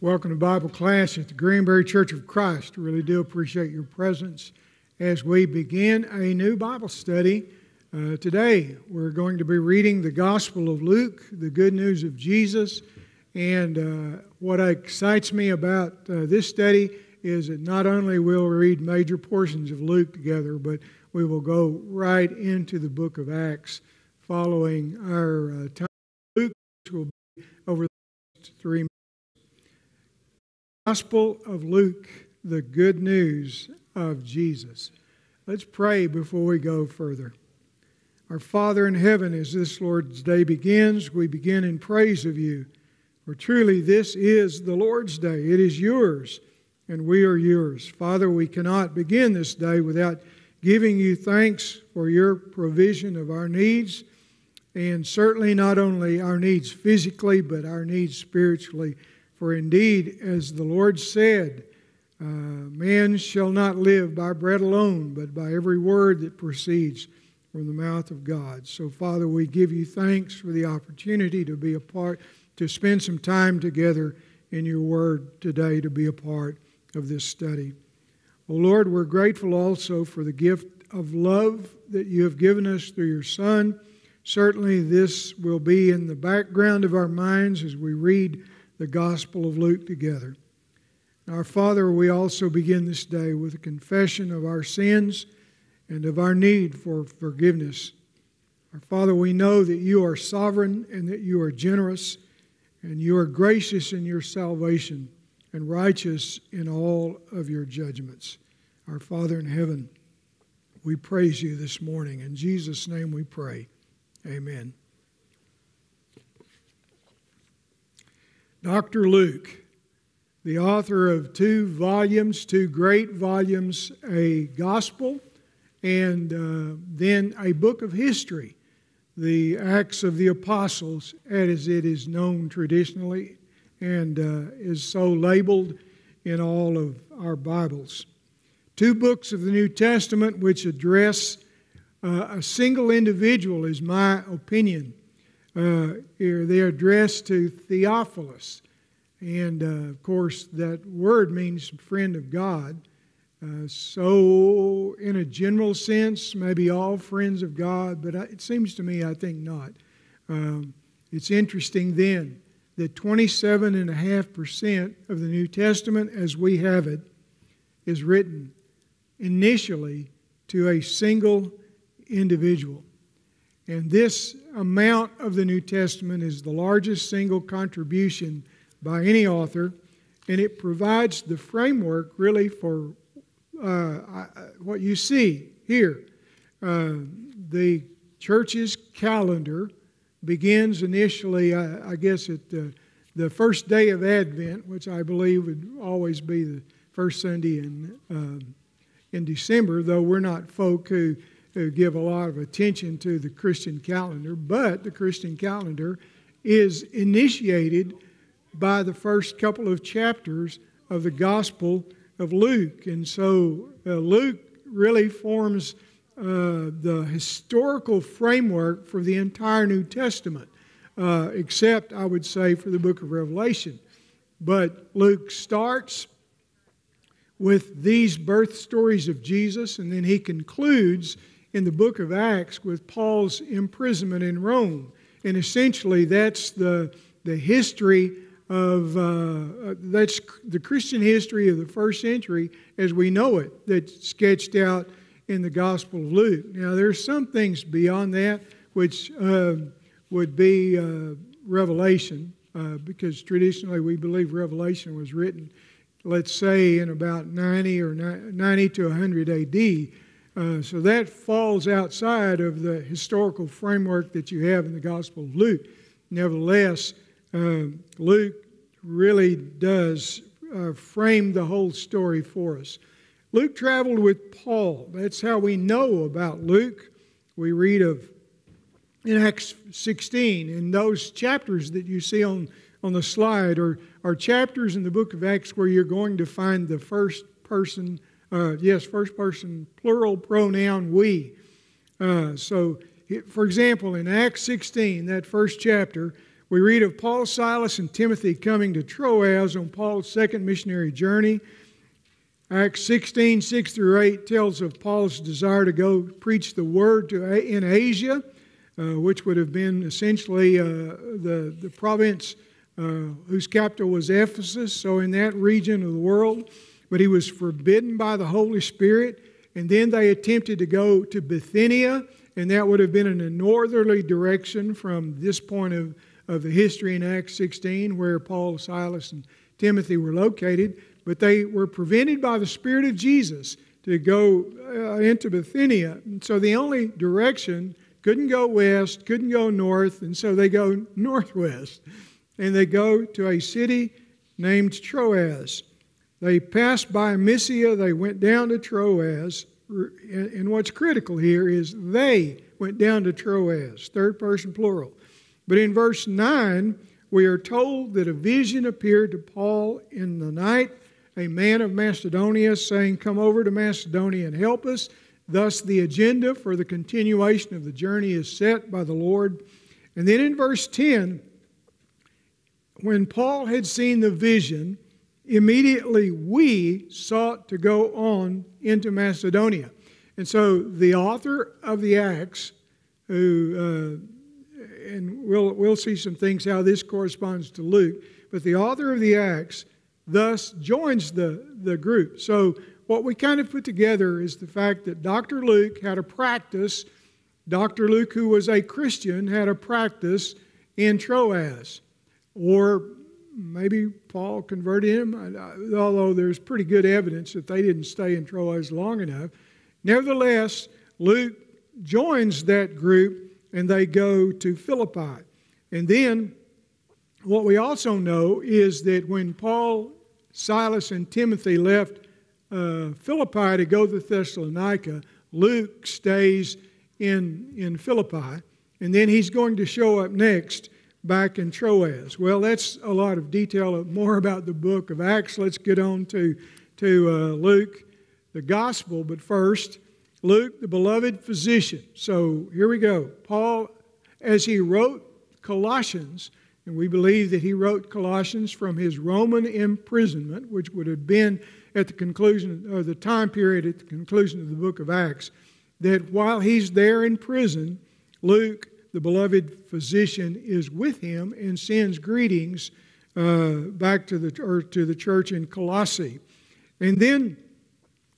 Welcome to Bible class at the Granbury Church of Christ. Really do appreciate your presence as we begin a new Bible study. Uh, today, we're going to be reading the Gospel of Luke, the good news of Jesus. And uh, what excites me about uh, this study is that not only will we read major portions of Luke together, but we will go right into the book of Acts following our uh, time. Luke will be over the next three Gospel of Luke, the good news of Jesus. Let's pray before we go further. Our Father in heaven, as this Lord's day begins, we begin in praise of you. For truly, this is the Lord's day. It is yours, and we are yours. Father, we cannot begin this day without giving you thanks for your provision of our needs, and certainly not only our needs physically, but our needs spiritually for indeed, as the Lord said, uh, man shall not live by bread alone, but by every word that proceeds from the mouth of God. So, Father, we give you thanks for the opportunity to be a part, to spend some time together in your word today, to be a part of this study. Well, Lord, we're grateful also for the gift of love that you have given us through your Son. Certainly, this will be in the background of our minds as we read the Gospel of Luke together. Our Father, we also begin this day with a confession of our sins and of our need for forgiveness. Our Father, we know that you are sovereign and that you are generous and you are gracious in your salvation and righteous in all of your judgments. Our Father in heaven, we praise you this morning. In Jesus' name we pray. Amen. Dr. Luke, the author of two volumes, two great volumes, a gospel and uh, then a book of history, the Acts of the Apostles, as it is known traditionally and uh, is so labeled in all of our Bibles. Two books of the New Testament which address uh, a single individual, is my opinion uh, they're addressed to Theophilus. And uh, of course, that word means friend of God. Uh, so, in a general sense, maybe all friends of God, but it seems to me, I think not. Um, it's interesting then that 27.5% of the New Testament, as we have it, is written initially to a single individual. And this amount of the New Testament is the largest single contribution by any author, and it provides the framework really for uh, what you see here. Uh, the church's calendar begins initially, uh, I guess, at the, the first day of Advent, which I believe would always be the first Sunday in, um, in December, though we're not folk who who give a lot of attention to the Christian calendar, but the Christian calendar is initiated by the first couple of chapters of the Gospel of Luke. And so uh, Luke really forms uh, the historical framework for the entire New Testament, uh, except, I would say, for the book of Revelation. But Luke starts with these birth stories of Jesus, and then he concludes in the book of Acts with Paul's imprisonment in Rome. And essentially, that's the, the history of, uh, that's the Christian history of the first century as we know it, that's sketched out in the Gospel of Luke. Now, there's some things beyond that which uh, would be uh, Revelation, uh, because traditionally we believe Revelation was written, let's say, in about 90 or 90 to 100 AD. Uh, so that falls outside of the historical framework that you have in the Gospel of Luke. Nevertheless, uh, Luke really does uh, frame the whole story for us. Luke traveled with Paul. That's how we know about Luke. We read of in Acts 16, in those chapters that you see on, on the slide are, are chapters in the book of Acts where you're going to find the first person uh, yes, first person plural pronoun we. Uh, so, for example, in Acts 16, that first chapter, We read of Paul, Silas, and Timothy coming to Troas on Paul's second missionary journey. Acts 16, 6 through 8 tells of Paul's desire to go preach the word to, in Asia, uh, which would have been essentially uh, the, the province uh, whose capital was Ephesus, so in that region of the world. But he was forbidden by the Holy Spirit. And then they attempted to go to Bithynia, and that would have been in a northerly direction from this point of, of the history in Acts 16, where Paul, Silas, and Timothy were located but they were prevented by the Spirit of Jesus to go uh, into Bithynia. And so the only direction couldn't go west, couldn't go north, and so they go northwest. And they go to a city named Troas. They passed by Mysia, they went down to Troas. And what's critical here is they went down to Troas, third person plural. But in verse 9, we are told that a vision appeared to Paul in the night a man of Macedonia, saying, Come over to Macedonia and help us. Thus, the agenda for the continuation of the journey is set by the Lord. And then in verse 10, when Paul had seen the vision, immediately we sought to go on into Macedonia. And so the author of the Acts, who, uh, and we'll, we'll see some things how this corresponds to Luke, but the author of the Acts thus joins the, the group. So, what we kind of put together is the fact that Dr. Luke had a practice, Dr. Luke, who was a Christian, had a practice in Troas. Or maybe Paul converted him, although there's pretty good evidence that they didn't stay in Troas long enough. Nevertheless, Luke joins that group and they go to Philippi. And then what we also know is that when Paul Silas and Timothy left uh, Philippi to go to Thessalonica, Luke stays in, in Philippi, and then he's going to show up next back in Troas. Well, that's a lot of detail more about the book of Acts. Let's get on to, to uh, Luke, the gospel. But first, Luke, the beloved physician. So here we go. Paul, as he wrote Colossians, and we believe that he wrote Colossians from his Roman imprisonment, which would have been at the conclusion, or the time period at the conclusion of the book of Acts. That while he's there in prison, Luke, the beloved physician, is with him and sends greetings uh, back to the, or to the church in Colossae. And then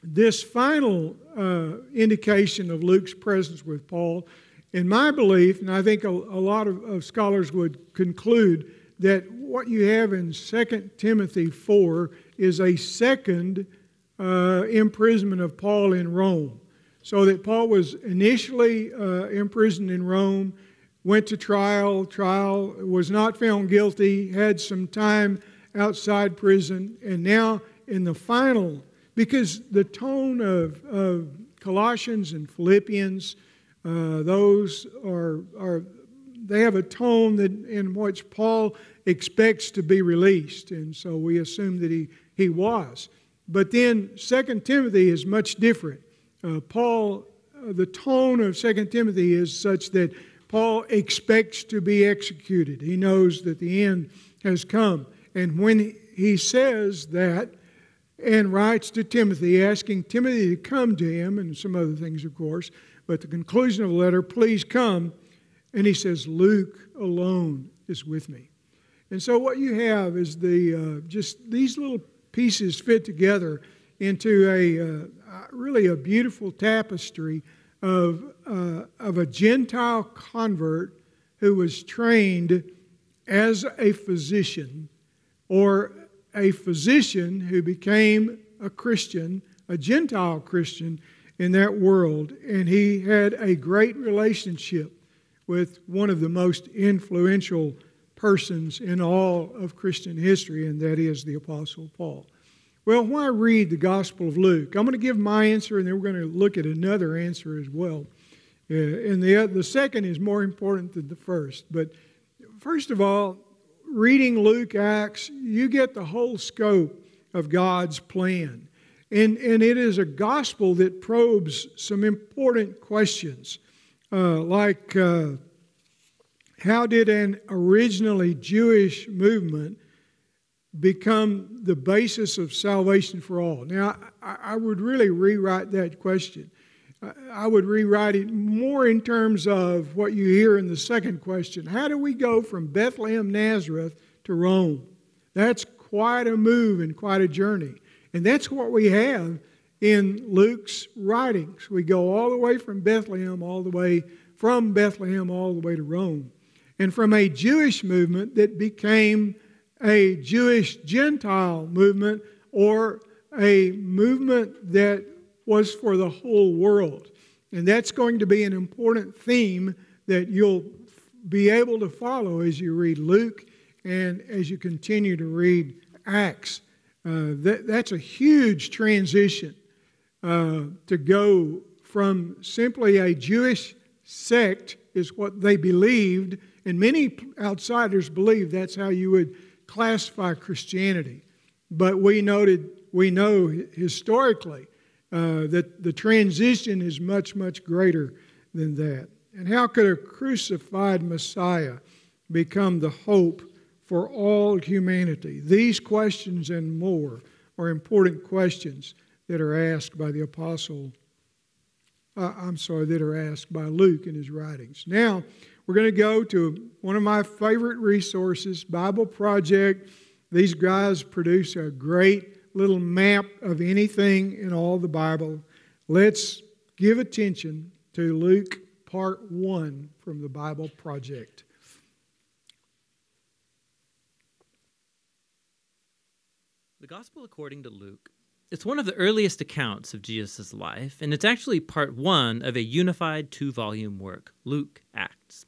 this final uh, indication of Luke's presence with Paul in my belief, and I think a, a lot of, of, scholars would conclude that what you have in 2 Timothy 4 is a second uh, imprisonment of Paul in Rome. So that Paul was initially uh, imprisoned in Rome, went to trial, trial, was not found guilty, had some time outside prison, and now in the final, because the tone of, of Colossians and Philippians, uh, those are, are they have a tone that in which Paul expects to be released, and so we assume that he, he was. But then Second Timothy is much different. Uh, Paul, uh, the tone of Second Timothy is such that Paul expects to be executed. He knows that the end has come. And when he says that and writes to Timothy, asking Timothy to come to him, and some other things, of course, but the conclusion of the letter, please come. And he says, Luke alone is with me. And so what you have is the uh, just these little pieces fit together into a uh, really a beautiful tapestry of, uh, of a Gentile convert who was trained as a physician or a physician who became a Christian, a Gentile Christian, in that world, and he had a great relationship with one of the most influential persons in all of Christian history, and that is the Apostle Paul. Well, why read the Gospel of Luke? I'm going to give my answer, and then we're going to look at another answer as well. Uh, and the, the second is more important than the first. But first of all, reading Luke Acts, you get the whole scope of God's plan. And, and it is a gospel that probes some important questions, uh, like uh, how did an originally Jewish movement become the basis of salvation for all? Now, I, I would really rewrite that question. I would rewrite it more in terms of what you hear in the second question. How do we go from Bethlehem, Nazareth to Rome? That's quite a move and quite a journey. And that's what we have in Luke's writings. We go all the way from Bethlehem, all the way from Bethlehem, all the way to Rome. And from a Jewish movement that became a Jewish Gentile movement or a movement that was for the whole world. And that's going to be an important theme that you'll be able to follow as you read Luke and as you continue to read Acts. Uh, that, that's a huge transition uh, to go from simply a Jewish sect, is what they believed, and many outsiders believe that's how you would classify Christianity. But we noted, we know historically uh, that the transition is much, much greater than that. And how could a crucified Messiah become the hope for all humanity? These questions and more are important questions that are asked by the apostle. Uh, I'm sorry, that are asked by Luke in his writings. Now, we're going to go to one of my favorite resources, Bible Project. These guys produce a great little map of anything in all the Bible. Let's give attention to Luke part 1 from the Bible Project. The Gospel according to Luke it's one of the earliest accounts of Jesus' life, and it's actually part one of a unified two volume work, Luke Acts.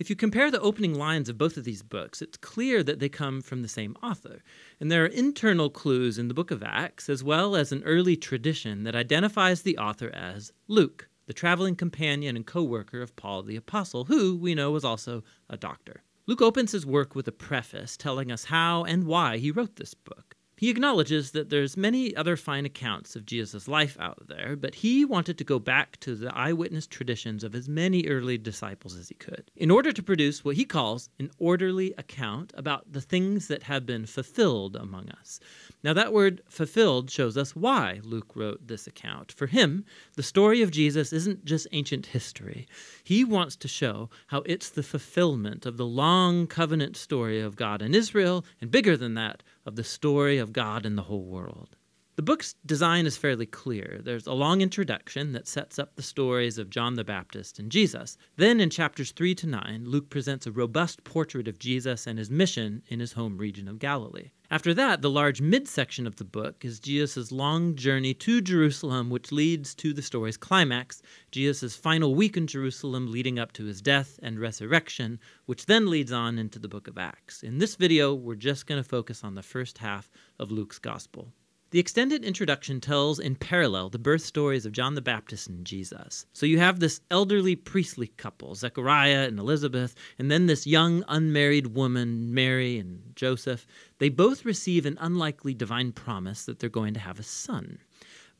If you compare the opening lines of both of these books, it's clear that they come from the same author. And there are internal clues in the book of Acts, as well as an early tradition that identifies the author as Luke, the traveling companion and co worker of Paul the Apostle, who we know was also a doctor. Luke opens his work with a preface telling us how and why he wrote this book. He acknowledges that there's many other fine accounts of Jesus' life out there, but he wanted to go back to the eyewitness traditions of as many early disciples as he could, in order to produce what he calls an orderly account about the things that have been fulfilled among us. Now, that word fulfilled shows us why Luke wrote this account. For him, the story of Jesus isn't just ancient history. He wants to show how it's the fulfillment of the long covenant story of God and Israel, and bigger than that, of the story of God and the whole world. The book's design is fairly clear. There's a long introduction that sets up the stories of John the Baptist and Jesus. Then, in chapters 3 to 9, Luke presents a robust portrait of Jesus and his mission in his home region of Galilee. After that, the large midsection of the book is Jesus' long journey to Jerusalem, which leads to the story's climax, Jesus' final week in Jerusalem leading up to his death and resurrection, which then leads on into the book of Acts. In this video, we're just going to focus on the first half of Luke's gospel. The extended introduction tells in parallel the birth stories of John the Baptist and Jesus. So you have this elderly priestly couple, Zechariah and Elizabeth, and then this young unmarried woman, Mary and Joseph. They both receive an unlikely divine promise that they're going to have a son.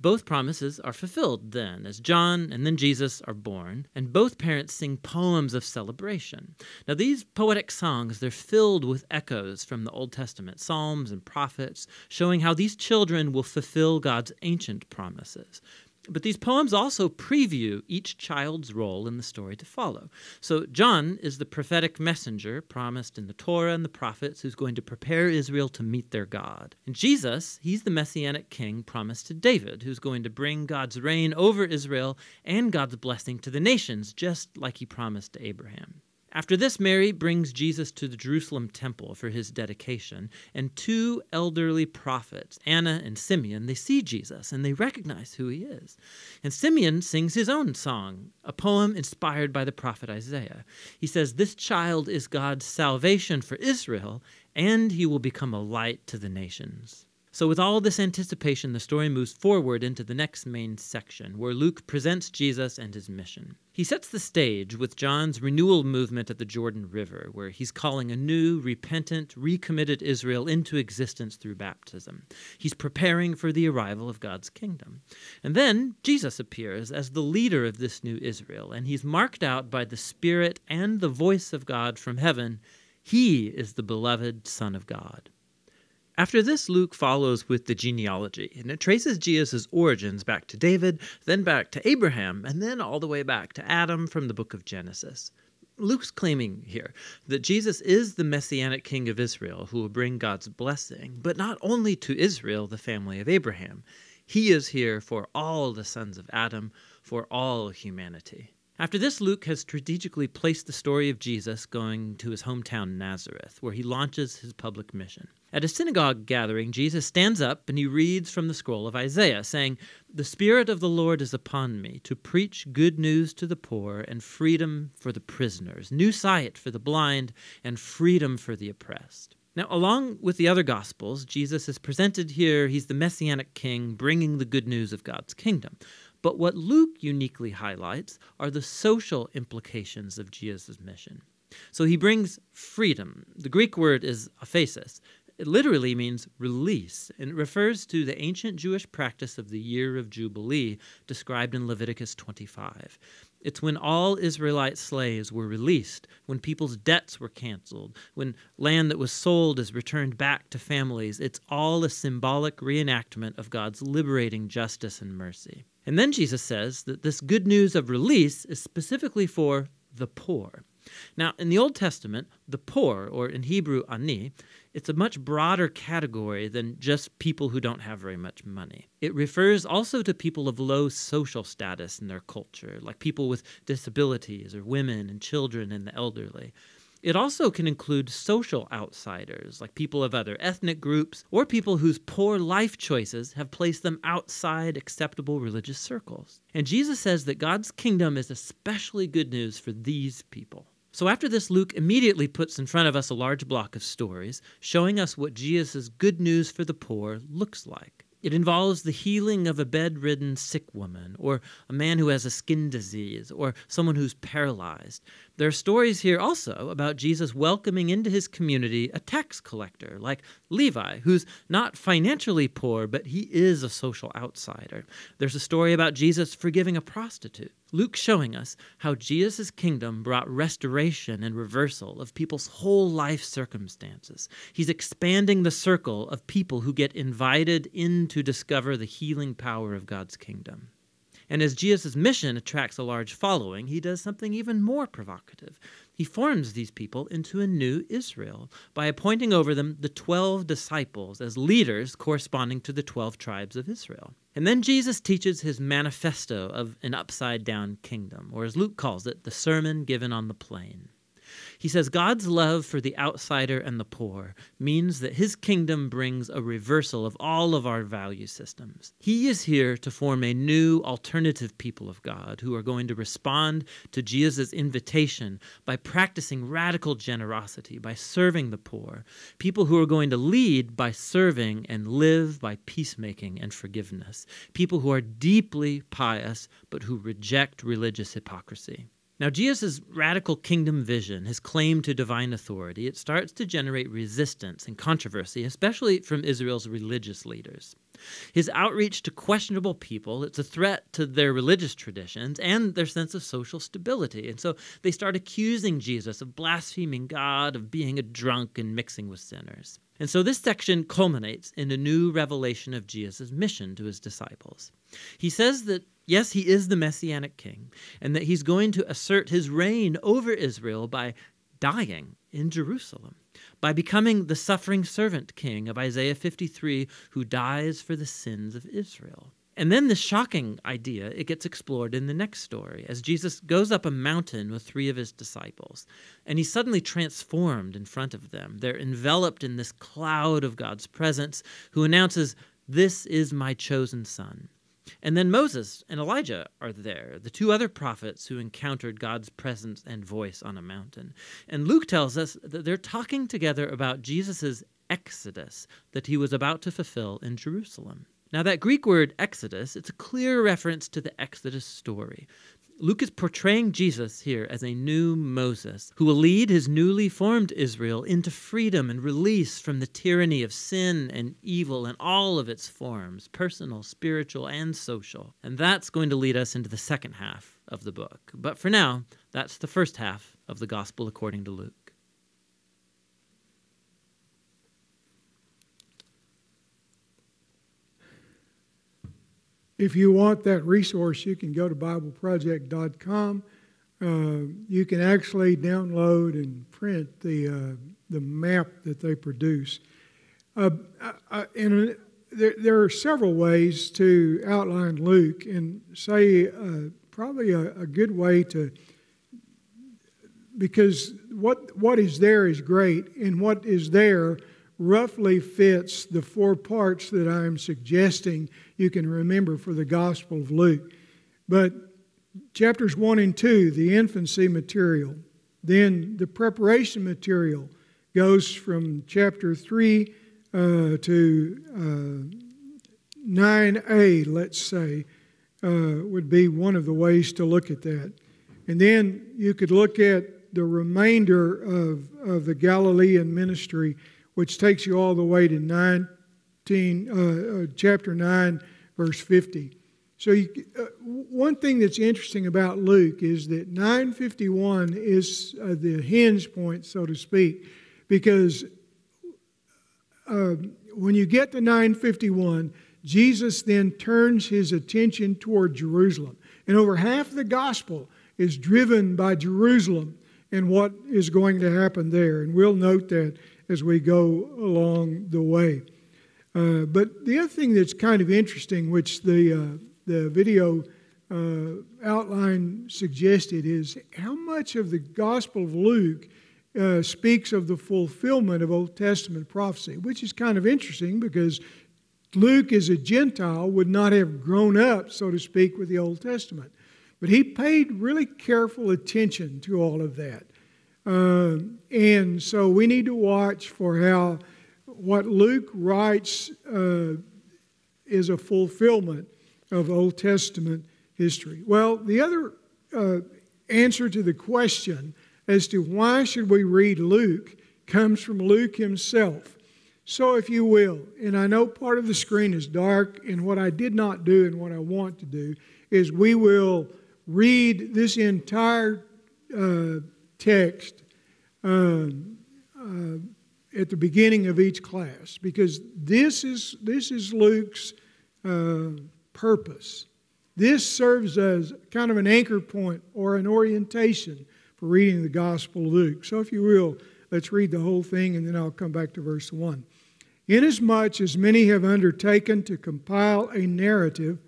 Both promises are fulfilled then, as John and then Jesus are born, and both parents sing poems of celebration. Now, these poetic songs, they're filled with echoes from the Old Testament, Psalms and prophets, showing how these children will fulfill God's ancient promises. But these poems also preview each child's role in the story to follow. So, John is the prophetic messenger promised in the Torah and the prophets who's going to prepare Israel to meet their God. And Jesus, he's the messianic king promised to David, who's going to bring God's reign over Israel and God's blessing to the nations, just like he promised to Abraham. After this, Mary brings Jesus to the Jerusalem temple for his dedication, and two elderly prophets, Anna and Simeon, they see Jesus and they recognize who he is. And Simeon sings his own song, a poem inspired by the prophet Isaiah. He says, This child is God's salvation for Israel, and he will become a light to the nations. So, with all this anticipation, the story moves forward into the next main section, where Luke presents Jesus and his mission. He sets the stage with John's renewal movement at the Jordan River, where he's calling a new, repentant, recommitted Israel into existence through baptism. He's preparing for the arrival of God's kingdom. And then Jesus appears as the leader of this new Israel, and he's marked out by the Spirit and the voice of God from heaven. He is the beloved Son of God. After this, Luke follows with the genealogy, and it traces Jesus' origins back to David, then back to Abraham, and then all the way back to Adam from the book of Genesis. Luke's claiming here that Jesus is the messianic king of Israel who will bring God's blessing, but not only to Israel, the family of Abraham. He is here for all the sons of Adam, for all humanity. After this, Luke has strategically placed the story of Jesus going to his hometown Nazareth, where he launches his public mission. At a synagogue gathering, Jesus stands up and he reads from the scroll of Isaiah, saying, The Spirit of the Lord is upon me to preach good news to the poor and freedom for the prisoners, new sight for the blind, and freedom for the oppressed. Now, along with the other Gospels, Jesus is presented here, he's the Messianic King bringing the good news of God's kingdom. But what Luke uniquely highlights are the social implications of Jesus' mission. So he brings freedom. The Greek word is aphesis, it literally means release, and it refers to the ancient Jewish practice of the year of Jubilee described in Leviticus 25. It's when all Israelite slaves were released, when people's debts were canceled, when land that was sold is returned back to families. It's all a symbolic reenactment of God's liberating justice and mercy. And then Jesus says that this good news of release is specifically for the poor. Now, in the Old Testament, the poor, or in Hebrew, ani, it's a much broader category than just people who don't have very much money. It refers also to people of low social status in their culture, like people with disabilities or women and children and the elderly. It also can include social outsiders, like people of other ethnic groups, or people whose poor life choices have placed them outside acceptable religious circles. And Jesus says that God's kingdom is especially good news for these people. So after this, Luke immediately puts in front of us a large block of stories showing us what Jesus' good news for the poor looks like. It involves the healing of a bedridden sick woman, or a man who has a skin disease, or someone who's paralyzed. There are stories here also about Jesus welcoming into his community a tax collector like Levi, who's not financially poor, but he is a social outsider. There's a story about Jesus forgiving a prostitute. Luke showing us how Jesus' kingdom brought restoration and reversal of people's whole life circumstances. He's expanding the circle of people who get invited in to discover the healing power of God's kingdom. And as Jesus' mission attracts a large following, he does something even more provocative. He forms these people into a new Israel by appointing over them the 12 disciples as leaders corresponding to the 12 tribes of Israel. And then Jesus teaches his manifesto of an upside down kingdom, or as Luke calls it, the sermon given on the plain. He says God's love for the outsider and the poor means that his kingdom brings a reversal of all of our value systems. He is here to form a new alternative people of God who are going to respond to Jesus' invitation by practicing radical generosity, by serving the poor. People who are going to lead by serving and live by peacemaking and forgiveness. People who are deeply pious but who reject religious hypocrisy. Now, Jesus' radical kingdom vision, his claim to divine authority, it starts to generate resistance and controversy, especially from Israel's religious leaders. His outreach to questionable people, it's a threat to their religious traditions and their sense of social stability. And so they start accusing Jesus of blaspheming God, of being a drunk and mixing with sinners. And so this section culminates in a new revelation of Jesus' mission to his disciples. He says that Yes, he is the messianic king, and that he's going to assert his reign over Israel by dying in Jerusalem, by becoming the suffering servant king of Isaiah 53 who dies for the sins of Israel. And then the shocking idea, it gets explored in the next story as Jesus goes up a mountain with three of his disciples. And he's suddenly transformed in front of them. They're enveloped in this cloud of God's presence, who announces, This is my chosen son And then Moses and Elijah are there, the two other prophets who encountered God's presence and voice on a mountain. And Luke tells us that they're talking together about Jesus' exodus that he was about to fulfill in Jerusalem. Now, that Greek word exodus, it's a clear reference to the Exodus story. Luke is portraying Jesus here as a new Moses who will lead his newly formed Israel into freedom and release from the tyranny of sin and evil in all of its forms personal, spiritual, and social. And that's going to lead us into the second half of the book. But for now, that's the first half of the Gospel according to Luke. If you want that resource, you can go to BibleProject.com. Uh, you can actually download and print the, uh, the map that they produce. Uh, uh and there, there, are several ways to outline Luke, and say uh, probably a, a good way to, because what, what is there is great, and what is there roughly fits the four parts that I'm suggesting you can remember for the Gospel of Luke. But chapters 1 and 2, the infancy material, then the preparation material goes from chapter 3 uh, to uh, 9a, let's say, uh, would be one of the ways to look at that. And then you could look at the remainder of, of the Galilean ministry which takes you all the way to 19, uh, uh, chapter 9, verse 50. So, you, uh, one thing that's interesting about Luke is that 951 is uh, the hinge point, so to speak, because uh, when you get to 951, Jesus then turns his attention toward Jerusalem. And over half the gospel is driven by Jerusalem and what is going to happen there. And we'll note that as we go along the way. Uh, but the other thing that's kind of interesting, which the, uh, the video uh, outline suggested, is how much of the Gospel of Luke uh, speaks of the fulfillment of Old Testament prophecy, which is kind of interesting because Luke, as a Gentile, would not have grown up, so to speak, with the Old Testament. But he paid really careful attention to all of that. Uh, and so we need to watch for how what Luke writes uh, is a fulfillment of Old Testament history. Well, the other uh, answer to the question as to why should we read Luke comes from Luke himself. So, if you will, and I know part of the screen is dark, and what I did not do and what I want to do is we will read this entire uh, text um, uh, at the beginning of each class because this is, this is Luke's uh, purpose. This serves as kind of an anchor point or an orientation for reading the Gospel of Luke. So, if you will, let's read the whole thing and then I'll come back to verse 1. Inasmuch as many have undertaken to compile a narrative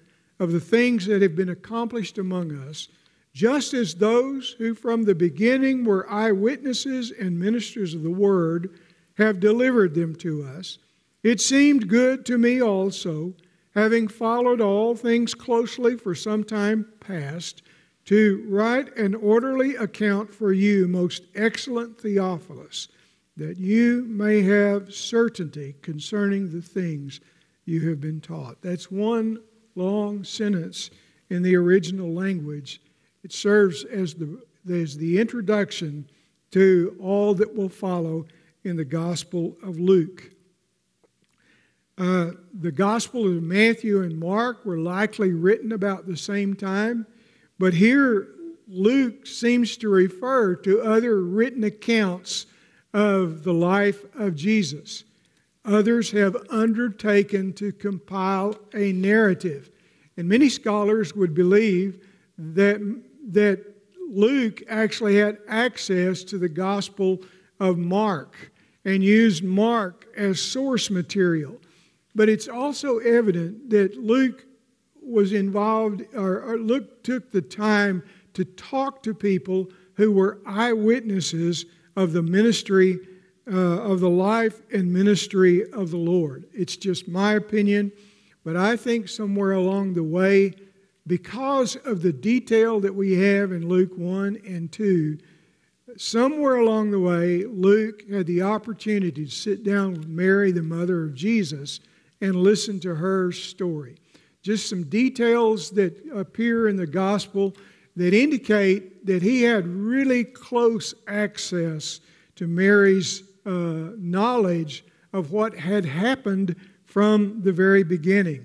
of the things that have been accomplished among us, just as those who from the beginning were eyewitnesses and ministers of the word have delivered them to us, it seemed good to me also, having followed all things closely for some time past, to write an orderly account for you, most excellent Theophilus, that you may have certainty concerning the things you have been taught. That's one long sentence in the original language it serves as the, as the introduction to all that will follow in the Gospel of Luke. Uh, the Gospel of Matthew and Mark were likely written about the same time, but here Luke seems to refer to other written accounts of the life of Jesus. Others have undertaken to compile a narrative. And many scholars would believe that that Luke actually had access to the Gospel of Mark and used Mark as source material. But it's also evident that Luke was involved, or, or Luke took the time to talk to people who were eyewitnesses of the ministry, uh, of the life and ministry of the Lord. It's just my opinion. But I think somewhere along the way, because of the detail that we have in Luke 1 and 2, somewhere along the way, Luke had the opportunity to sit down with Mary, the mother of Jesus, and listen to her story. Just some details that appear in the gospel that indicate that he had really close access to Mary's uh, knowledge of what had happened from the very beginning.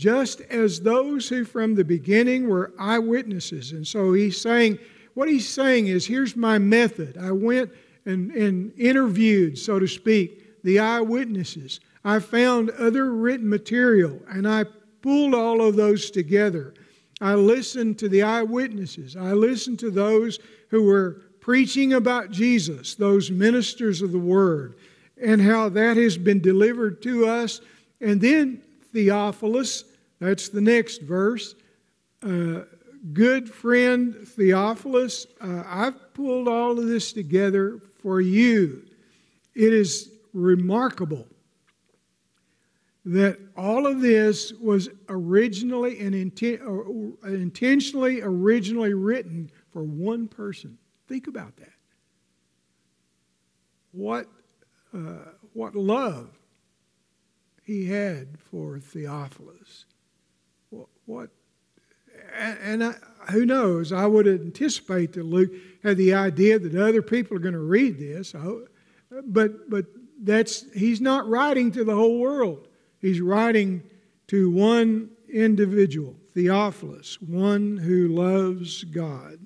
Just as those who from the beginning were eyewitnesses. And so he's saying, what he's saying is, here's my method. I went and, and interviewed, so to speak, the eyewitnesses. I found other written material and I pulled all of those together. I listened to the eyewitnesses. I listened to those who were preaching about Jesus, those ministers of the word, and how that has been delivered to us. And then Theophilus, that's the next verse. Uh, good friend Theophilus, uh, I've pulled all of this together for you. It is remarkable that all of this was originally and inten- uh, intentionally originally written for one person. Think about that. What, uh, what love he had for Theophilus. What, what and I, who knows? I would anticipate that Luke had the idea that other people are going to read this. But but that's he's not writing to the whole world. He's writing to one individual, Theophilus, one who loves God.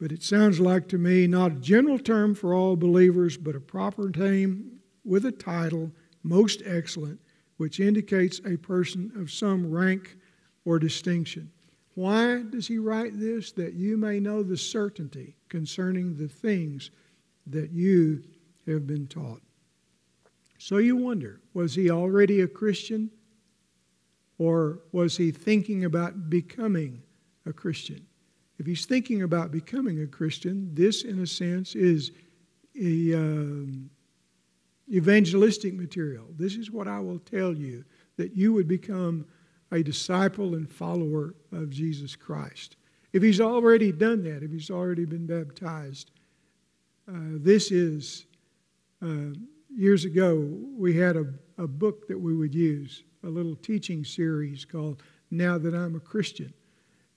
But it sounds like to me not a general term for all believers, but a proper name with a title, most excellent, which indicates a person of some rank or distinction. Why does he write this? That you may know the certainty concerning the things that you have been taught. So you wonder was he already a Christian? Or was he thinking about becoming a Christian? If he's thinking about becoming a Christian, this, in a sense, is a, um, evangelistic material. This is what I will tell you that you would become a disciple and follower of Jesus Christ. If he's already done that, if he's already been baptized, uh, this is, uh, years ago, we had a, a book that we would use, a little teaching series called Now That I'm a Christian.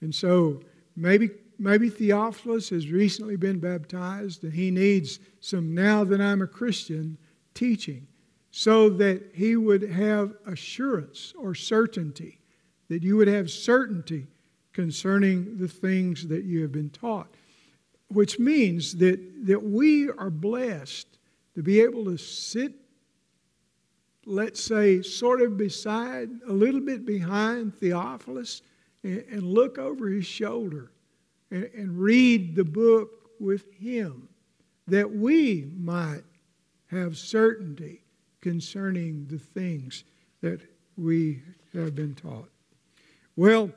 And so maybe, maybe Theophilus has recently been baptized and he needs some Now That I'm a Christian teaching so that he would have assurance or certainty, that you would have certainty concerning the things that you have been taught. Which means that, that we are blessed to be able to sit, let's say, sort of beside, a little bit behind Theophilus and, and look over his shoulder and, and read the book with him, that we might have certainty concerning the things that we have been taught. Well,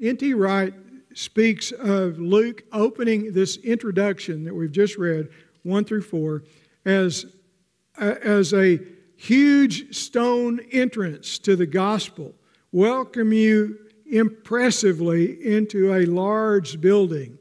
N.T. Wright speaks of Luke opening this introduction that we've just read, 1 through 4, as, as a huge stone entrance to the gospel. Welcome you impressively into a large building.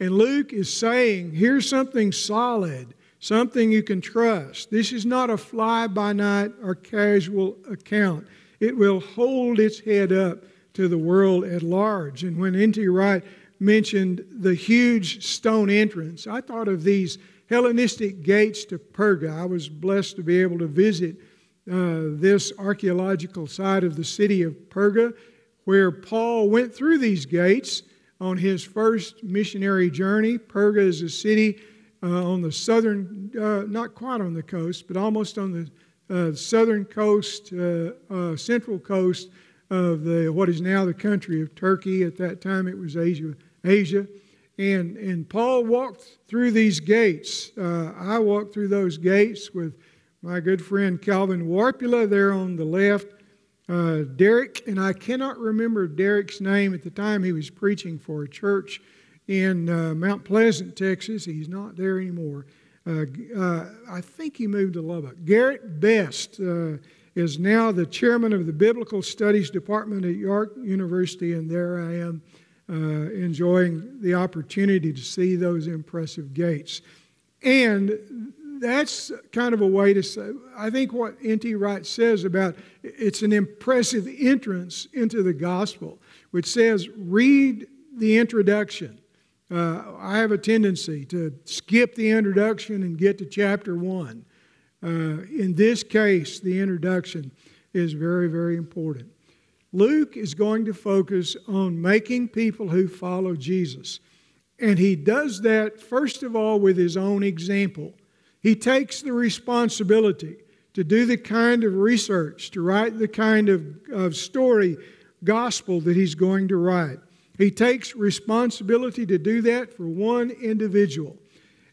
And Luke is saying, here's something solid something you can trust. This is not a fly by night or casual account. It will hold its head up to the world at large. And when N.T. Wright mentioned the huge stone entrance, I thought of these Hellenistic gates to Perga. I was blessed to be able to visit uh, this archaeological site of the city of Perga, where Paul went through these gates on his first missionary journey. Perga is a city uh, on the southern, uh, not quite on the coast, but almost on the uh, southern coast, uh, uh, central coast of the what is now the country of Turkey. At that time, it was Asia. Asia, and and Paul walked through these gates. Uh, I walked through those gates with my good friend Calvin Warpula there on the left. Derek, and I cannot remember Derek's name at the time. He was preaching for a church in uh, Mount Pleasant, Texas. He's not there anymore. Uh, uh, I think he moved to Lubbock. Garrett Best, uh, is now the chairman of the Biblical Studies Department at York University, and there I am uh, enjoying the opportunity to see those impressive gates. And that's kind of a way to say, I think what N.T. Wright says about it's an impressive entrance into the gospel, which says, read the introduction. Uh, I have a tendency to skip the introduction and get to chapter one. Uh, in this case, the introduction is very, very important. Luke is going to focus on making people who follow Jesus. And he does that, first of all, with his own example. He takes the responsibility to do the kind of research, to write the kind of, of story, gospel that he's going to write. He takes responsibility to do that for one individual.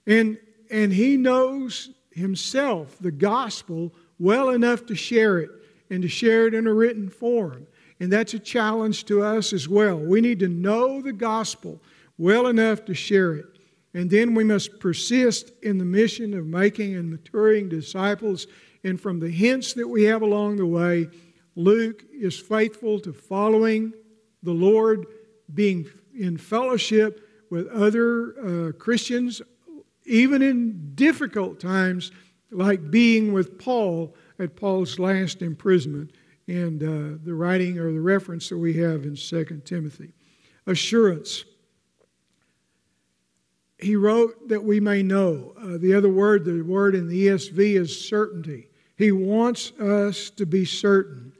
And, and he knows himself the gospel well enough to share it and to share it in a written form. And that's a challenge to us as well. We need to know the gospel well enough to share it. And then we must persist in the mission of making and maturing disciples. And from the hints that we have along the way, Luke is faithful to following the Lord, being in fellowship with other uh, Christians even in difficult times, like being with Paul at Paul's last imprisonment and uh, the writing or the reference that we have in 2 Timothy. Assurance. He wrote that we may know. Uh, the other word, the word in the ESV is certainty. He wants us to be certain.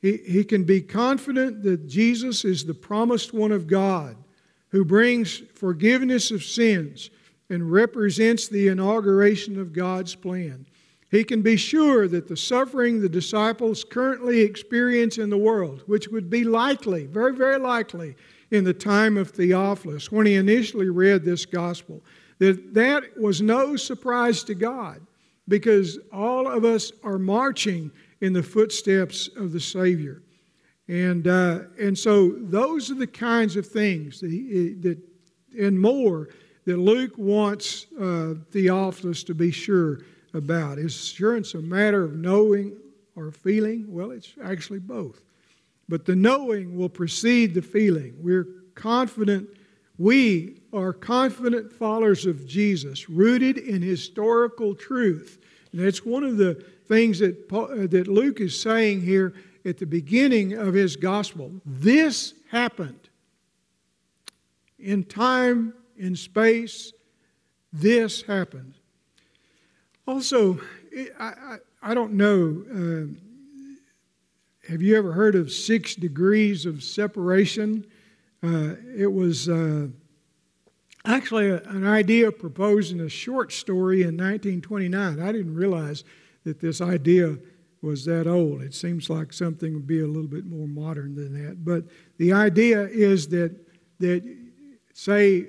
He, he can be confident that Jesus is the promised one of God who brings forgiveness of sins and represents the inauguration of God's plan. He can be sure that the suffering the disciples currently experience in the world, which would be likely, very, very likely, in the time of Theophilus when he initially read this gospel, that that was no surprise to God because all of us are marching in the footsteps of the Savior. And, uh, and so those are the kinds of things that, he, that and more that Luke wants uh, Theophilus to be sure about. Is assurance a matter of knowing or feeling? Well, it's actually both. But the knowing will precede the feeling. We're confident, we are confident followers of Jesus, rooted in historical truth. And that's one of the things that, uh, that Luke is saying here at the beginning of his gospel. This happened in time in space, this happened. Also, I, I, I don't know, uh, have you ever heard of six degrees of separation? Uh, it was uh, actually a, an idea proposed in a short story in 1929. I didn't realize that this idea was that old. It seems like something would be a little bit more modern than that. But the idea is that, that say,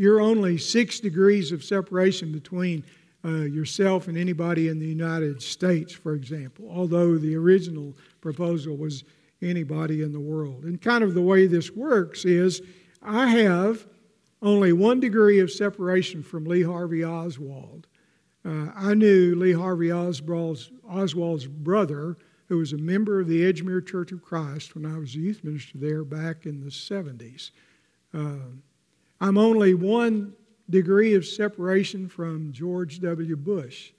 you're only six degrees of separation between uh, yourself and anybody in the United States, for example, although the original proposal was anybody in the world. And kind of the way this works is I have only one degree of separation from Lee Harvey Oswald. Uh, I knew Lee Harvey Oswald's, Oswald's brother, who was a member of the Edgemere Church of Christ when I was a youth minister there back in the 70s. Uh, I'm only one degree of separation from George W. Bush.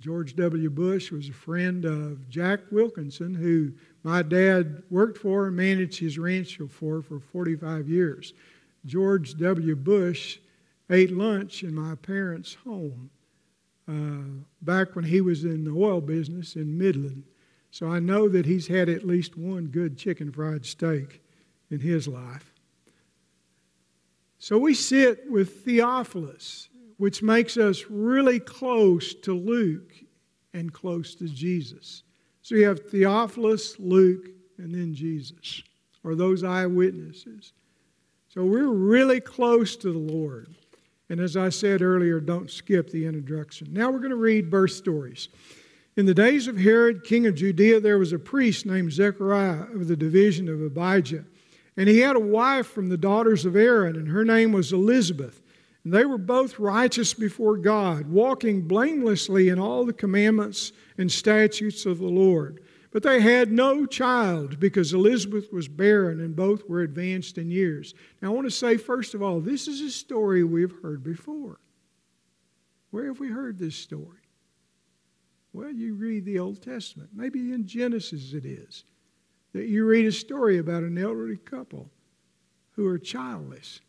George W. Bush was a friend of Jack Wilkinson, who my dad worked for and managed his ranch for for 45 years. George W. Bush ate lunch in my parents' home uh, back when he was in the oil business in Midland. So I know that he's had at least one good chicken fried steak in his life. So we sit with Theophilus, which makes us really close to Luke and close to Jesus. So you have Theophilus, Luke, and then Jesus, or those eyewitnesses. So we're really close to the Lord. And as I said earlier, don't skip the introduction. Now we're going to read birth stories. In the days of Herod, king of Judea, there was a priest named Zechariah of the division of Abijah. And he had a wife from the daughters of Aaron, and her name was Elizabeth. And they were both righteous before God, walking blamelessly in all the commandments and statutes of the Lord. But they had no child because Elizabeth was barren and both were advanced in years. Now, I want to say, first of all, this is a story we've heard before. Where have we heard this story? Well, you read the Old Testament. Maybe in Genesis it is. That you read a story about an elderly couple who are childless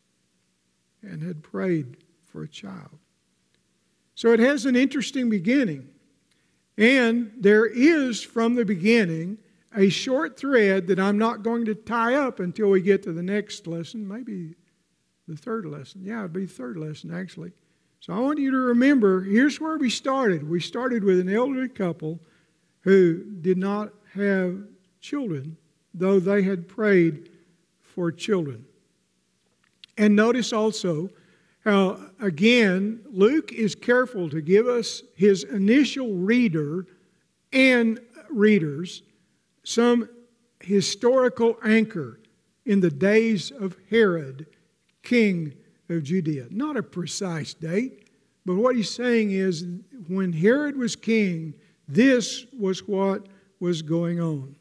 and had prayed for a child. So it has an interesting beginning. And there is, from the beginning, a short thread that I'm not going to tie up until we get to the next lesson, maybe the third lesson. Yeah, it'd be the third lesson, actually. So I want you to remember here's where we started. We started with an elderly couple who did not have children, though they had prayed for children. And notice also how, again, Luke is careful to give us his initial reader and readers some historical anchor in the days of Herod, king of Judea. Not a precise date, but what he's saying is when Herod was king, this was what was going on.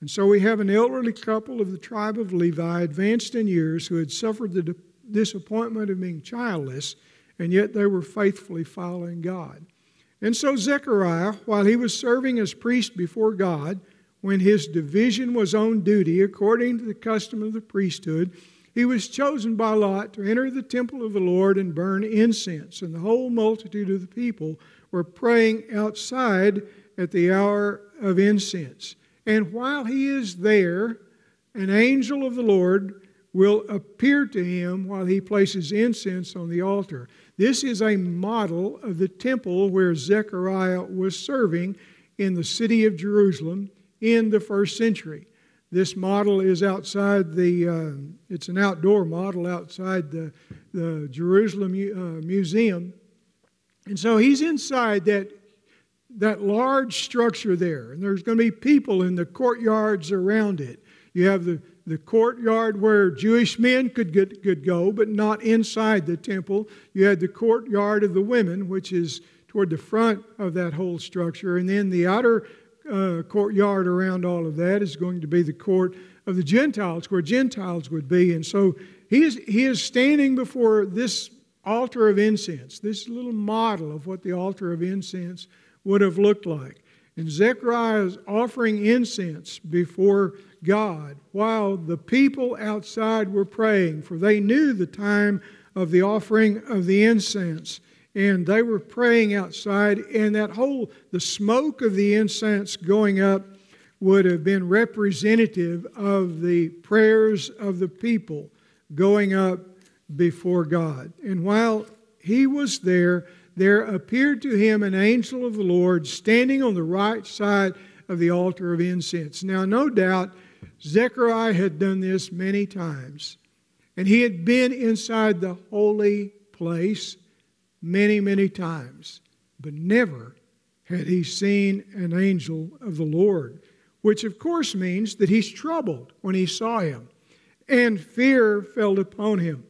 And so we have an elderly couple of the tribe of Levi, advanced in years, who had suffered the disappointment of being childless, and yet they were faithfully following God. And so Zechariah, while he was serving as priest before God, when his division was on duty according to the custom of the priesthood, he was chosen by Lot to enter the temple of the Lord and burn incense. And the whole multitude of the people were praying outside at the hour of incense. And while he is there, an angel of the Lord will appear to him while he places incense on the altar. This is a model of the temple where Zechariah was serving in the city of Jerusalem in the first century. This model is outside the, uh, it's an outdoor model outside the, the Jerusalem uh, Museum. And so he's inside that, that large structure there, and there's going to be people in the courtyards around it. You have the the courtyard where Jewish men could, get, could go, but not inside the temple. You had the courtyard of the women, which is toward the front of that whole structure. And then the outer uh, courtyard around all of that is going to be the court of the Gentiles, where Gentiles would be. And so he is, he is standing before this altar of incense, this little model of what the altar of incense would have looked like. And Zechariah is offering incense before God while the people outside were praying, for they knew the time of the offering of the incense. And they were praying outside, and that whole, the smoke of the incense going up would have been representative of the prayers of the people going up before God. And while he was there, there appeared to him an angel of the Lord standing on the right side of the altar of incense. Now, no doubt Zechariah had done this many times, and he had been inside the holy place many, many times, but never had he seen an angel of the Lord, which of course means that he's troubled when he saw him, and fear fell upon him.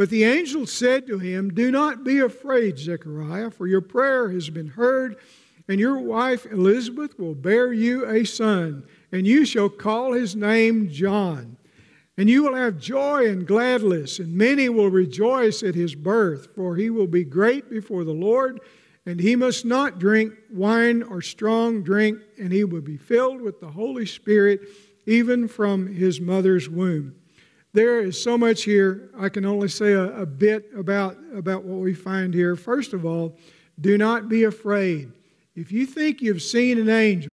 But the angel said to him, Do not be afraid, Zechariah, for your prayer has been heard, and your wife Elizabeth will bear you a son and you shall call his name John. And you will have joy and gladness, and many will rejoice at his birth, for he will be great before the Lord, and he must not drink wine or strong drink, and he will be filled with the Holy Spirit even from his mother's womb. There is so much here. I can only say a, a bit about, about what we find here. First of all, do not be afraid. If you think you've seen an angel,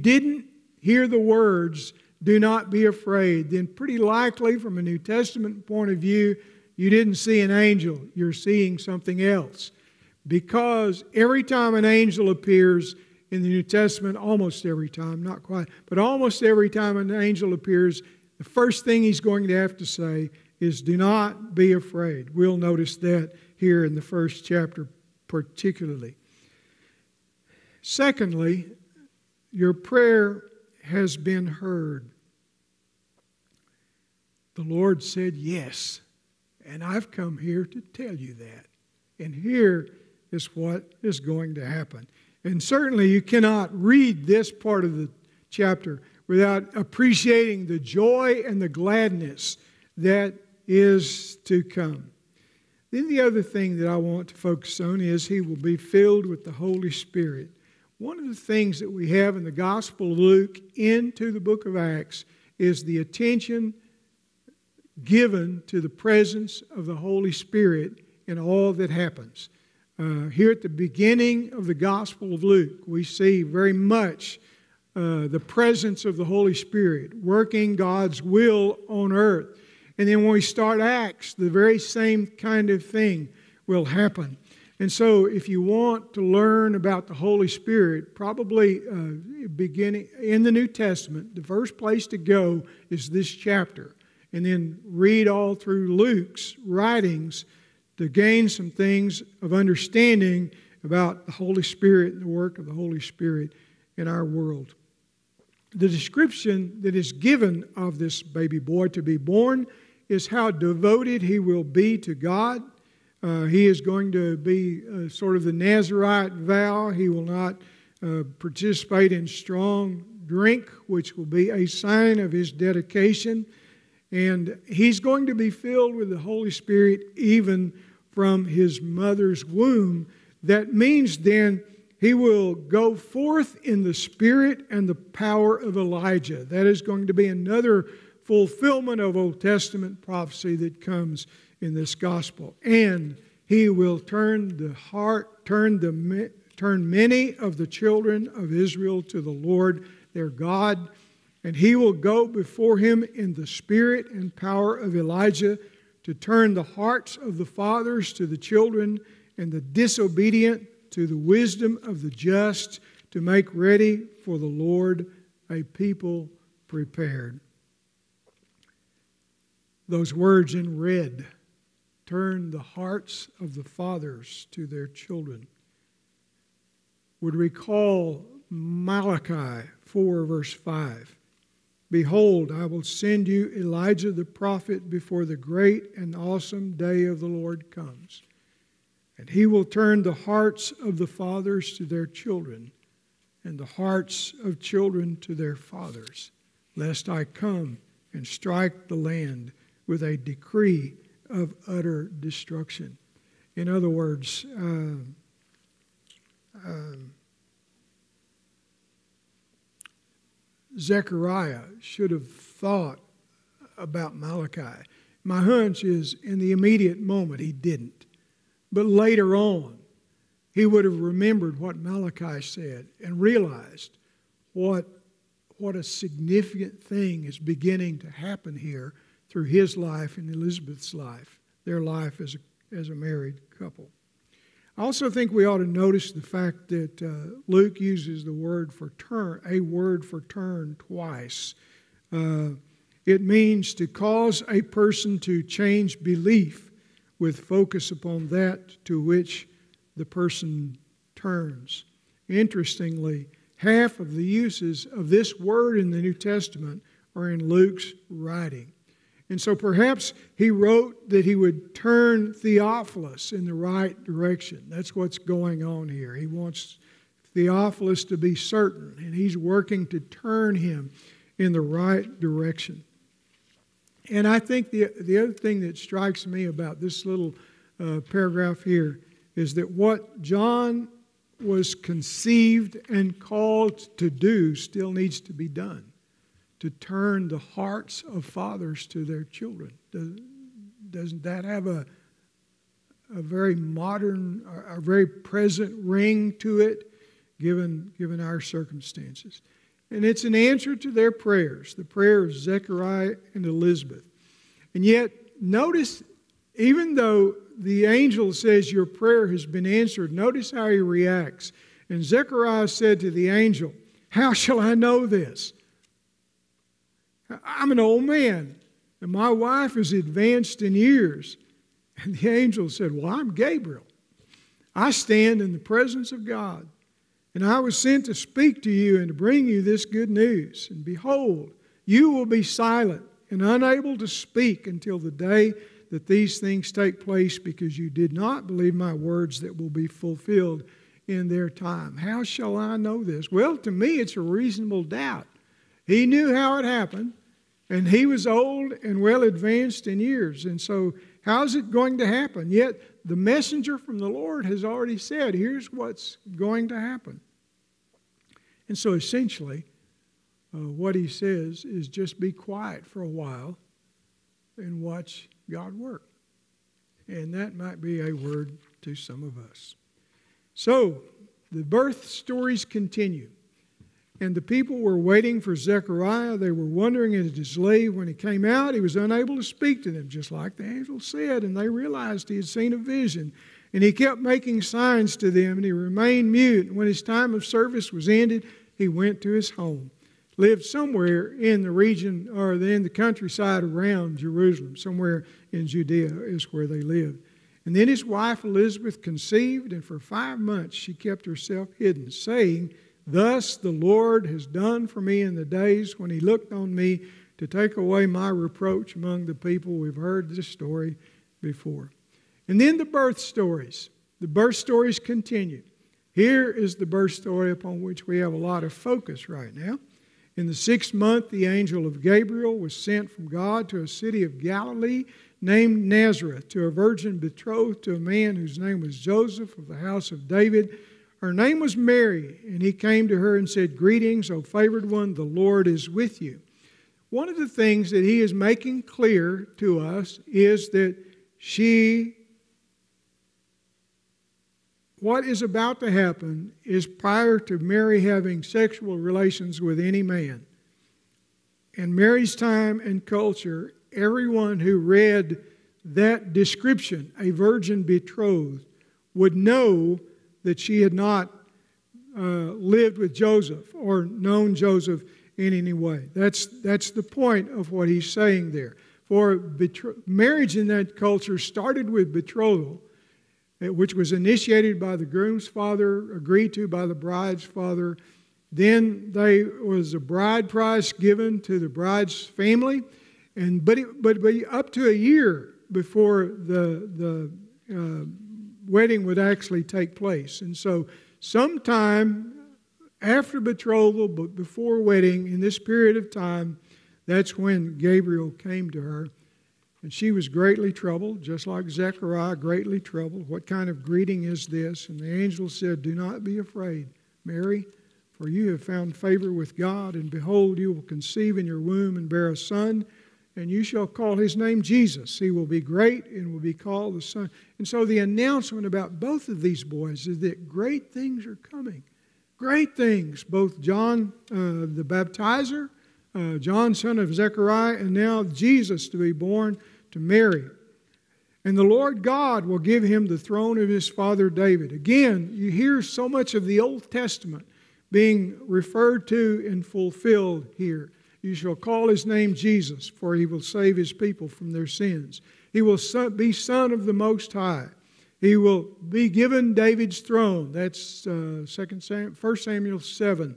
didn't hear the words, do not be afraid, then pretty likely from a New Testament point of view, you didn't see an angel. You're seeing something else. Because every time an angel appears in the New Testament, almost every time, not quite, but almost every time an angel appears, the first thing he's going to have to say is, Do not be afraid. We'll notice that here in the first chapter, particularly. Secondly, your prayer has been heard. The Lord said yes, and I've come here to tell you that. And here is what is going to happen. And certainly you cannot read this part of the chapter without appreciating the joy and the gladness that is to come. Then the other thing that I want to focus on is he will be filled with the Holy Spirit. One of the things that we have in the Gospel of Luke into the book of Acts is the attention given to the presence of the Holy Spirit in all that happens. Uh, here at the beginning of the Gospel of Luke, we see very much uh, the presence of the Holy Spirit working God's will on earth. And then when we start Acts, the very same kind of thing will happen. And so, if you want to learn about the Holy Spirit, probably uh, beginning in the New Testament, the first place to go is this chapter. And then read all through Luke's writings to gain some things of understanding about the Holy Spirit and the work of the Holy Spirit in our world. The description that is given of this baby boy to be born is how devoted he will be to God. Uh, he is going to be uh, sort of the Nazarite vow. He will not uh, participate in strong drink, which will be a sign of his dedication. And he's going to be filled with the Holy Spirit even from his mother's womb. That means then he will go forth in the spirit and the power of Elijah. That is going to be another fulfillment of Old Testament prophecy that comes in this gospel. And he will turn the heart, turn the turn many of the children of Israel to the Lord their God, and he will go before him in the spirit and power of Elijah to turn the hearts of the fathers to the children and the disobedient to the wisdom of the just to make ready for the Lord a people prepared. Those words in red turn the hearts of the fathers to their children would recall Malachi 4, verse 5. Behold, I will send you Elijah the prophet before the great and awesome day of the Lord comes. And he will turn the hearts of the fathers to their children, and the hearts of children to their fathers, lest I come and strike the land with a decree of utter destruction. In other words, uh, uh, Zechariah should have thought about Malachi. My hunch is in the immediate moment he didn't. But later on, he would have remembered what Malachi said and realized what, what a significant thing is beginning to happen here through his life and Elizabeth's life, their life as a, as a married couple. I also think we ought to notice the fact that uh, Luke uses the word for turn, a word for turn twice. Uh, it means to cause a person to change belief with focus upon that to which the person turns. Interestingly, half of the uses of this word in the New Testament are in Luke's writing. And so perhaps he wrote that he would turn Theophilus in the right direction. That's what's going on here. He wants Theophilus to be certain, and he's working to turn him in the right direction. And I think the, the other thing that strikes me about this little uh, paragraph here is that what John was conceived and called to do still needs to be done to turn the hearts of fathers to their children. Doesn't that have a, a very modern, a very present ring to it, given, given our circumstances? And it's an answer to their prayers, the prayer of Zechariah and Elizabeth. And yet, notice, even though the angel says your prayer has been answered, notice how he reacts. And Zechariah said to the angel, How shall I know this? I'm an old man, and my wife is advanced in years. And the angel said, Well, I'm Gabriel. I stand in the presence of God, and I was sent to speak to you and to bring you this good news. And behold, you will be silent and unable to speak until the day that these things take place because you did not believe my words that will be fulfilled in their time. How shall I know this? Well, to me, it's a reasonable doubt. He knew how it happened, and he was old and well advanced in years. And so, how's it going to happen? Yet, the messenger from the Lord has already said, here's what's going to happen. And so, essentially, uh, what he says is just be quiet for a while and watch God work. And that might be a word to some of us. So, the birth stories continue. And the people were waiting for Zechariah. They were wondering at his leave. When he came out, he was unable to speak to them, just like the angel said. And they realized he had seen a vision. And he kept making signs to them, and he remained mute. And when his time of service was ended, he went to his home. Lived somewhere in the region or in the countryside around Jerusalem, somewhere in Judea is where they lived. And then his wife Elizabeth conceived, and for five months she kept herself hidden, saying, Thus the Lord has done for me in the days when he looked on me to take away my reproach among the people. We've heard this story before. And then the birth stories. The birth stories continue. Here is the birth story upon which we have a lot of focus right now. In the sixth month, the angel of Gabriel was sent from God to a city of Galilee named Nazareth to a virgin betrothed to a man whose name was Joseph of the house of David. Her name was Mary, and he came to her and said, Greetings, O favored one, the Lord is with you. One of the things that he is making clear to us is that she, what is about to happen is prior to Mary having sexual relations with any man. In Mary's time and culture, everyone who read that description, a virgin betrothed, would know that she had not uh, lived with Joseph or known Joseph in any way. That's, that's the point of what he's saying there. For marriage in that culture started with betrothal, eh, which was initiated by the groom's father, agreed to by the bride's father. Then there was a bride price given to the bride's family and but it, but, but up to a year before the the uh, wedding would actually take place, and so sometime after betrothal, but before wedding, in this period of time, that's when Gabriel came to her. And she was greatly troubled, just like Zechariah, greatly troubled. What kind of greeting is this? And the angel said, Do not be afraid, Mary, for you have found favor with God, and behold, you will conceive in your womb and bear a son and you shall call his name Jesus. He will be great and will be called the Son. And so the announcement about both of these boys is that great things are coming. Great things. Both John uh, the baptizer, uh, John, son of Zechariah, and now Jesus to be born to Mary. And the Lord God will give him the throne of his father David. Again, you hear so much of the Old Testament being referred to and fulfilled here. You shall call his name Jesus, for he will save his people from their sins. He will be Son of the Most High. He will be given David's throne. That's uh, 2 Samuel, 1 Samuel 7.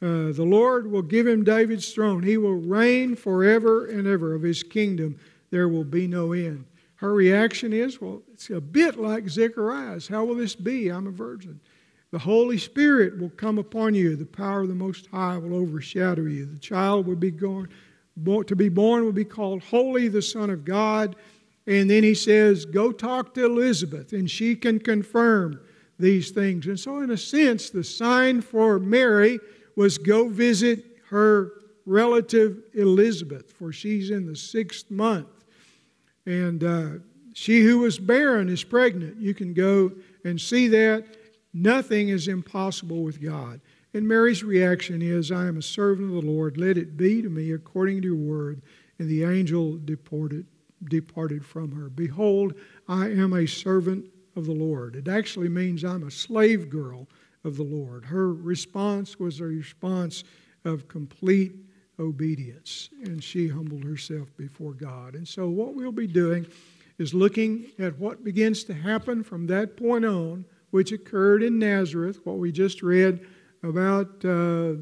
Uh, the Lord will give him David's throne. He will reign forever and ever of his kingdom. There will be no end. Her reaction is, well, it's a bit like Zechariah's. How will this be? I'm a virgin. The Holy Spirit will come upon you. The power of the Most High will overshadow you. The child will be born, to be born will be called Holy, the Son of God. And then he says, Go talk to Elizabeth, and she can confirm these things. And so, in a sense, the sign for Mary was go visit her relative Elizabeth, for she's in the sixth month. And uh, she who was barren is pregnant. You can go and see that. Nothing is impossible with God. And Mary's reaction is, I am a servant of the Lord. Let it be to me according to your word. And the angel departed, departed from her. Behold, I am a servant of the Lord. It actually means I'm a slave girl of the Lord. Her response was a response of complete obedience, and she humbled herself before God. And so, what we'll be doing is looking at what begins to happen from that point on which occurred in Nazareth, what we just read about uh,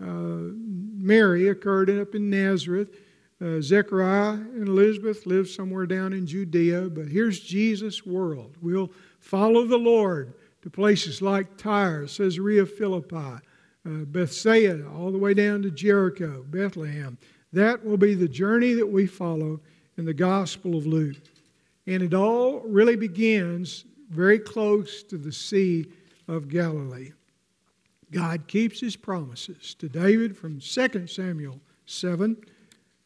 uh, Mary occurred up in Nazareth. Uh, Zechariah and Elizabeth lived somewhere down in Judea, but here's Jesus' world. We'll follow the Lord to places like Tyre, Caesarea Philippi, uh, Bethsaida, all the way down to Jericho, Bethlehem. That will be the journey that we follow in the Gospel of Luke. And it all really begins very close to the Sea of Galilee. God keeps his promises to David from 2 Samuel 7.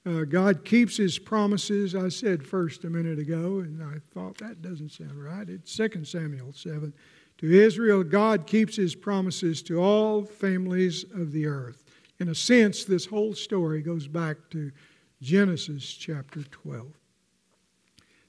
Uh, God keeps his promises. I said first a minute ago, and I thought that doesn't sound right. It's 2 Samuel 7. To Israel, God keeps his promises to all families of the earth. In a sense, this whole story goes back to Genesis chapter 12.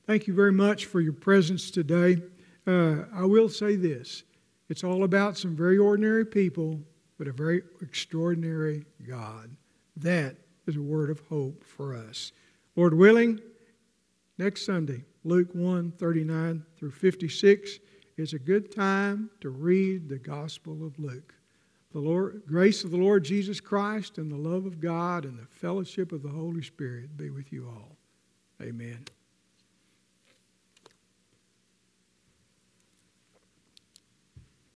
Thank you very much for your presence today. Uh, I will say this it's all about some very ordinary people, but a very extraordinary God. That is a word of hope for us. Lord willing, next Sunday, Luke 1 39 through 56 is a good time to read the Gospel of Luke. The Lord, grace of the Lord Jesus Christ and the love of God and the fellowship of the Holy Spirit be with you all. Amen.